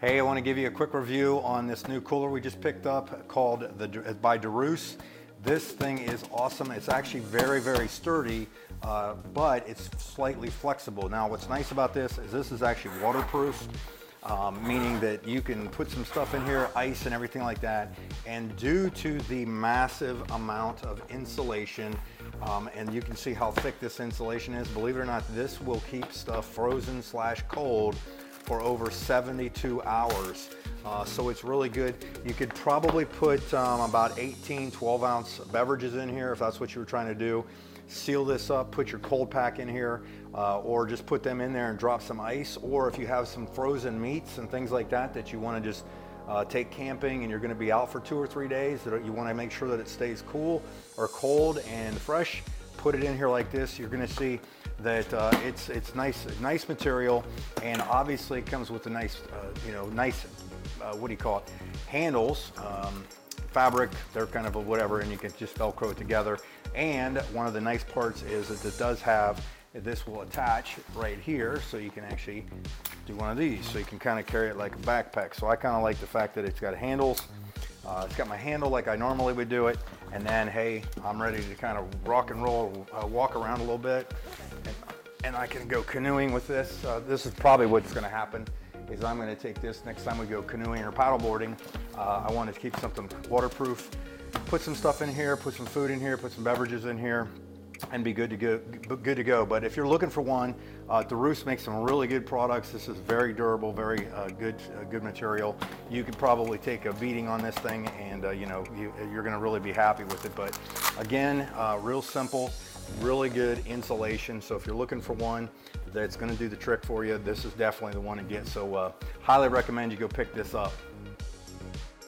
Hey, I want to give you a quick review on this new cooler we just picked up called the by Deroos. This thing is awesome. It's actually very, very sturdy, uh, but it's slightly flexible. Now, what's nice about this is this is actually waterproof, um, meaning that you can put some stuff in here, ice and everything like that. And due to the massive amount of insulation, um, and you can see how thick this insulation is, believe it or not, this will keep stuff frozen slash cold for over 72 hours. Uh, so it's really good. You could probably put um, about 18 12 ounce beverages in here if that's what you were trying to do. Seal this up, put your cold pack in here, uh, or just put them in there and drop some ice. Or if you have some frozen meats and things like that that you want to just uh, take camping and you're going to be out for two or three days, that you want to make sure that it stays cool or cold and fresh, put it in here like this. You're going to see that uh, it's it's nice nice material and obviously it comes with a nice uh, you know nice uh, what do you call it, handles, um, fabric, they're kind of a whatever, and you can just Velcro it together. And one of the nice parts is that it does have, this will attach right here, so you can actually do one of these. So you can kind of carry it like a backpack. So I kind of like the fact that it's got handles. Uh, it's got my handle like I normally would do it. And then, hey, I'm ready to kind of rock and roll, uh, walk around a little bit. And, and I can go canoeing with this. Uh, this is probably what's gonna happen is I'm gonna take this next time we go canoeing or paddleboarding. Uh, I want to keep something waterproof. Put some stuff in here, put some food in here, put some beverages in here, and be good to go. Good to go. But if you're looking for one, uh, Deroos makes some really good products. This is very durable, very uh, good, uh, good material. You could probably take a beating on this thing, and uh, you know you, are going to really be happy with it. But again, uh, real simple, really good insulation. So if you're looking for one, that's going to do the trick for you. This is definitely the one to get. So uh, highly recommend you go pick this up.